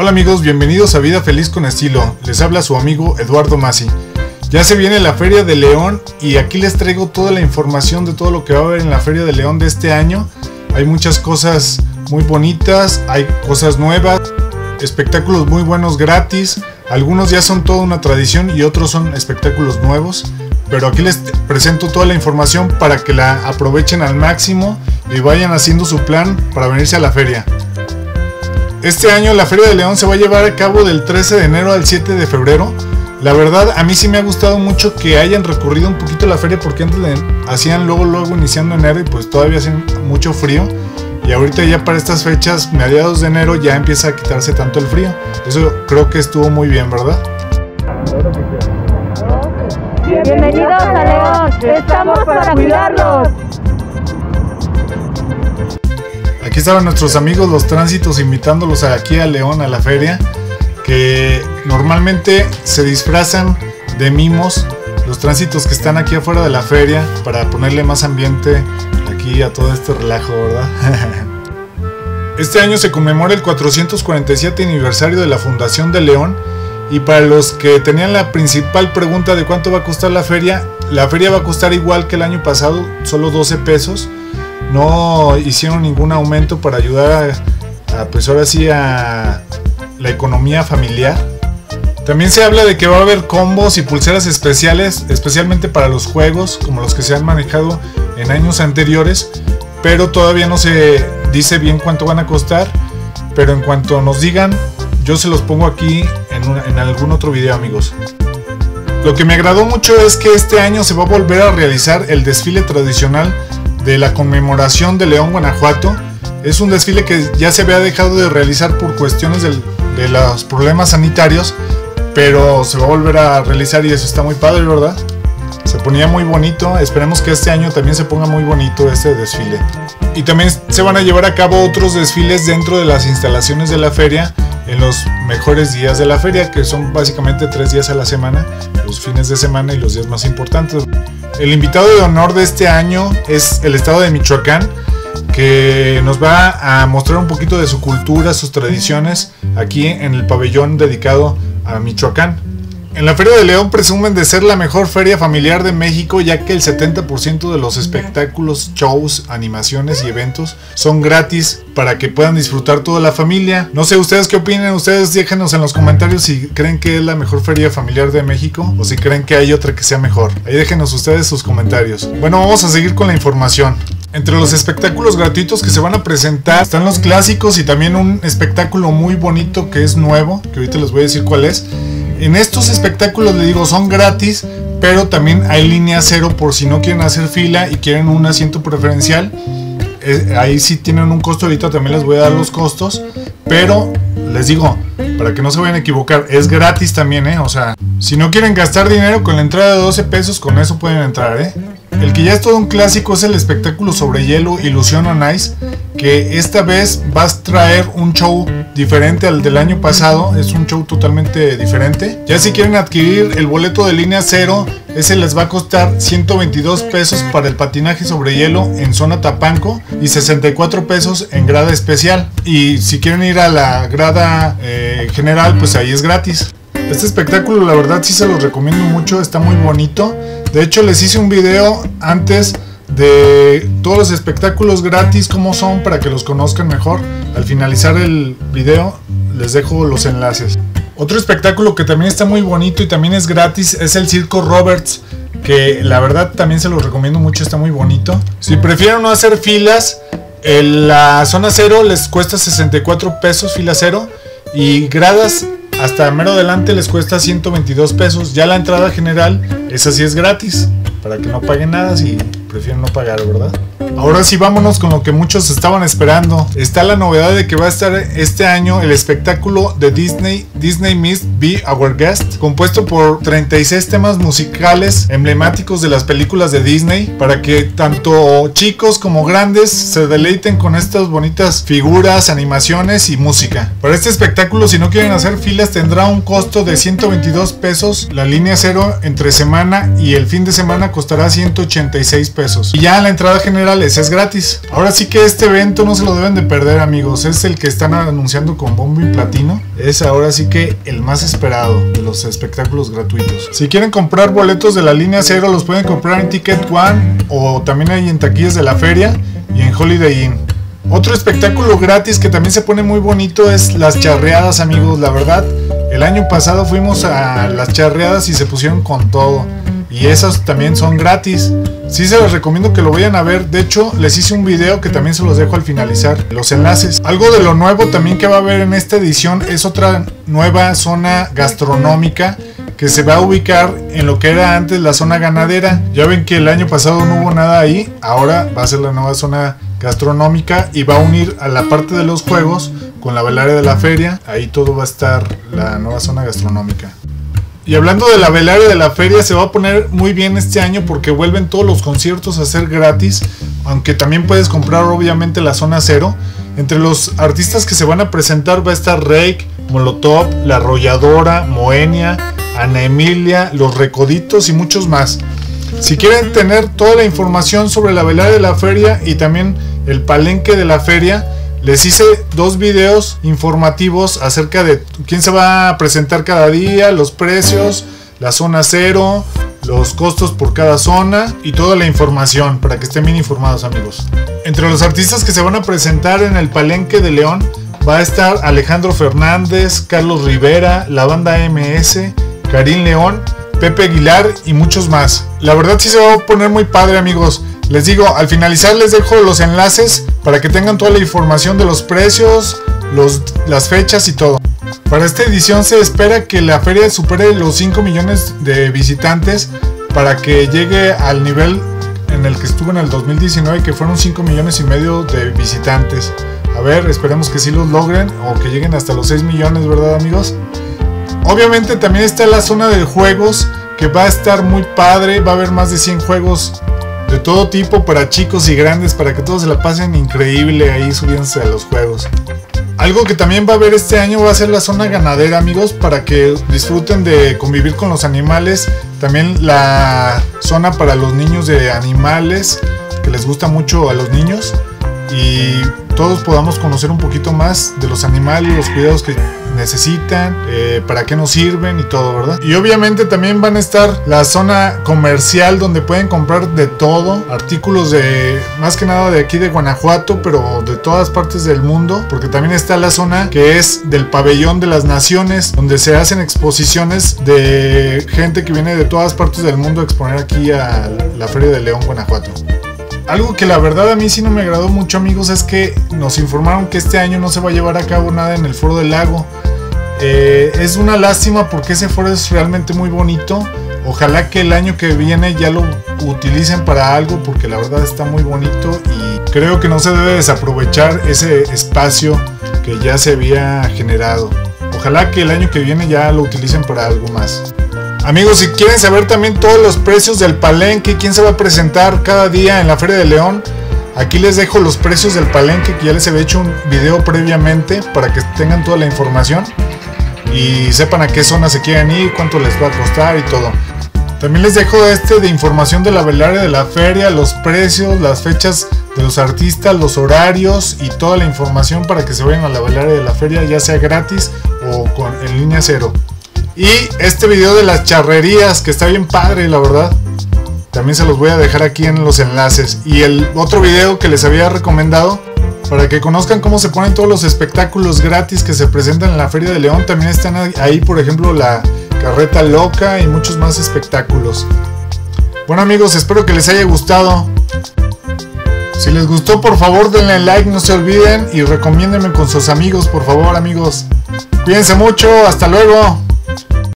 Hola amigos, bienvenidos a Vida Feliz con Estilo. Les habla su amigo Eduardo Masi. Ya se viene la Feria de León y aquí les traigo toda la información de todo lo que va a haber en la Feria de León de este año. Hay muchas cosas muy bonitas, hay cosas nuevas, espectáculos muy buenos gratis. Algunos ya son toda una tradición y otros son espectáculos nuevos. Pero aquí les presento toda la información para que la aprovechen al máximo y vayan haciendo su plan para venirse a la feria. Este año la Feria de León se va a llevar a cabo del 13 de enero al 7 de febrero. La verdad, a mí sí me ha gustado mucho que hayan recurrido un poquito la feria porque antes le hacían luego, luego iniciando enero y pues todavía hace mucho frío. Y ahorita ya para estas fechas, mediados de enero, ya empieza a quitarse tanto el frío. Eso creo que estuvo muy bien, ¿verdad? Bienvenidos a León, estamos para cuidarlos. Aquí estaban nuestros amigos los tránsitos invitándolos aquí a León a la feria, que normalmente se disfrazan de mimos los tránsitos que están aquí afuera de la feria para ponerle más ambiente aquí a todo este relajo, ¿verdad? Este año se conmemora el 447 aniversario de la Fundación de León y para los que tenían la principal pregunta de cuánto va a costar la feria, la feria va a costar igual que el año pasado, solo 12 pesos no hicieron ningún aumento para ayudar a, pues ahora sí a la economía familiar. También se habla de que va a haber combos y pulseras especiales, especialmente para los juegos, como los que se han manejado en años anteriores, pero todavía no se dice bien cuánto van a costar, pero en cuanto nos digan, yo se los pongo aquí en, en algún otro video amigos. Lo que me agradó mucho es que este año se va a volver a realizar el desfile tradicional de la conmemoración de León, Guanajuato. Es un desfile que ya se había dejado de realizar por cuestiones de los problemas sanitarios, pero se va a volver a realizar y eso está muy padre, ¿verdad? Se ponía muy bonito, esperemos que este año también se ponga muy bonito este desfile. Y también se van a llevar a cabo otros desfiles dentro de las instalaciones de la feria en los mejores días de la feria, que son básicamente tres días a la semana, los fines de semana y los días más importantes. El invitado de honor de este año es el estado de Michoacán, que nos va a mostrar un poquito de su cultura, sus tradiciones, aquí en el pabellón dedicado a Michoacán. En la Feria de León presumen de ser la mejor feria familiar de México ya que el 70% de los espectáculos, shows, animaciones y eventos son gratis para que puedan disfrutar toda la familia. No sé ustedes qué opinan, ustedes déjenos en los comentarios si creen que es la mejor feria familiar de México o si creen que hay otra que sea mejor. Ahí déjenos ustedes sus comentarios. Bueno, vamos a seguir con la información. Entre los espectáculos gratuitos que se van a presentar están los clásicos y también un espectáculo muy bonito que es nuevo, que ahorita les voy a decir cuál es en estos espectáculos, le digo, son gratis, pero también hay línea cero por si no quieren hacer fila y quieren un asiento preferencial. Eh, ahí sí tienen un costo, ahorita también les voy a dar los costos, pero les digo, para que no se vayan a equivocar, es gratis también, ¿eh? O sea, si no quieren gastar dinero con la entrada de 12 pesos, con eso pueden entrar, ¿eh? El que ya es todo un clásico es el espectáculo sobre hielo Ilusión on Ice, que esta vez va a traer un show diferente al del año pasado, es un show totalmente diferente. Ya si quieren adquirir el boleto de línea cero, ese les va a costar 122 pesos para el patinaje sobre hielo en zona Tapanco y 64 pesos en grada especial. Y si quieren ir a la grada eh, general, pues ahí es gratis. Este espectáculo la verdad sí se los recomiendo mucho, está muy bonito. De hecho les hice un video antes de todos los espectáculos gratis, cómo son para que los conozcan mejor. Al finalizar el video les dejo los enlaces. Otro espectáculo que también está muy bonito y también es gratis es el Circo Roberts, que la verdad también se los recomiendo mucho, está muy bonito. Si prefieren no hacer filas, en la zona cero les cuesta 64 pesos fila cero y gradas hasta mero adelante les cuesta 122 pesos. Ya la entrada general, esa sí es gratis, para que no paguen nada si prefieren no pagar, ¿verdad? Ahora sí, vámonos con lo que muchos estaban esperando. Está la novedad de que va a estar este año el espectáculo de Disney, Disney Mist Be Our Guest, compuesto por 36 temas musicales emblemáticos de las películas de Disney, para que tanto chicos como grandes se deleiten con estas bonitas figuras, animaciones y música. Para este espectáculo, si no quieren hacer filas, tendrá un costo de 122 pesos. La línea cero entre semana y el fin de semana costará 186 pesos. Y ya la entrada general es gratis. Ahora sí que este evento no se lo deben de perder amigos, es el que están anunciando con bombo y platino. Es ahora sí que el más esperado de los espectáculos gratuitos. Si quieren comprar boletos de la línea cero los pueden comprar en Ticket One o también en taquillas de la feria y en Holiday Inn. Otro espectáculo gratis que también se pone muy bonito es las charreadas amigos, la verdad. El año pasado fuimos a las charreadas y se pusieron con todo. Y esas también son gratis. Sí se los recomiendo que lo vayan a ver. De hecho, les hice un video que también se los dejo al finalizar. Los enlaces. Algo de lo nuevo también que va a haber en esta edición es otra nueva zona gastronómica que se va a ubicar en lo que era antes la zona ganadera. Ya ven que el año pasado no hubo nada ahí. Ahora va a ser la nueva zona gastronómica y va a unir a la parte de los juegos con la velaria de la feria. Ahí todo va a estar la nueva zona gastronómica. Y hablando de la velaria de la feria, se va a poner muy bien este año porque vuelven todos los conciertos a ser gratis, aunque también puedes comprar obviamente la zona cero. Entre los artistas que se van a presentar va a estar Rake, Molotov, La Arrolladora, Moenia, Ana Emilia, Los Recoditos y muchos más. Si quieren tener toda la información sobre la velaria de la feria y también el palenque de la feria, les hice dos videos informativos acerca de quién se va a presentar cada día, los precios, la zona cero, los costos por cada zona y toda la información para que estén bien informados amigos. Entre los artistas que se van a presentar en el Palenque de León va a estar Alejandro Fernández, Carlos Rivera, la banda MS, Karim León, Pepe Aguilar y muchos más. La verdad sí se va a poner muy padre amigos. Les digo, al finalizar les dejo los enlaces para que tengan toda la información de los precios, los, las fechas y todo. Para esta edición se espera que la feria supere los 5 millones de visitantes para que llegue al nivel en el que estuvo en el 2019 que fueron 5 millones y medio de visitantes. A ver, esperemos que sí los logren o que lleguen hasta los 6 millones, ¿verdad amigos? Obviamente también está la zona de juegos que va a estar muy padre, va a haber más de 100 juegos de todo tipo para chicos y grandes para que todos se la pasen increíble ahí subiéndose a los juegos. Algo que también va a haber este año va a ser la zona ganadera amigos para que disfruten de convivir con los animales. También la zona para los niños de animales que les gusta mucho a los niños y todos podamos conocer un poquito más de los animales, los cuidados que necesitan, eh, para qué nos sirven y todo, ¿verdad? Y obviamente también van a estar la zona comercial donde pueden comprar de todo, artículos de más que nada de aquí de Guanajuato, pero de todas partes del mundo, porque también está la zona que es del pabellón de las naciones, donde se hacen exposiciones de gente que viene de todas partes del mundo a exponer aquí a la Feria de León, Guanajuato. Algo que la verdad a mí sí no me agradó mucho amigos es que nos informaron que este año no se va a llevar a cabo nada en el Foro del Lago. Eh, es una lástima porque ese foro es realmente muy bonito. Ojalá que el año que viene ya lo utilicen para algo porque la verdad está muy bonito y creo que no se debe desaprovechar ese espacio que ya se había generado. Ojalá que el año que viene ya lo utilicen para algo más. Amigos, si quieren saber también todos los precios del palenque, quién se va a presentar cada día en la Feria de León, aquí les dejo los precios del palenque que ya les había hecho un video previamente para que tengan toda la información y sepan a qué zona se quieren ir, cuánto les va a costar y todo. También les dejo este de información de la velaria de la feria, los precios, las fechas de los artistas, los horarios y toda la información para que se vayan a la velaria de la feria, ya sea gratis o con, en línea cero. Y este video de las charrerías, que está bien padre, la verdad. También se los voy a dejar aquí en los enlaces. Y el otro video que les había recomendado, para que conozcan cómo se ponen todos los espectáculos gratis que se presentan en la Feria de León. También están ahí, por ejemplo, la carreta loca y muchos más espectáculos. Bueno amigos, espero que les haya gustado. Si les gustó, por favor denle like, no se olviden y recomiéndenme con sus amigos, por favor amigos. Cuídense mucho, hasta luego.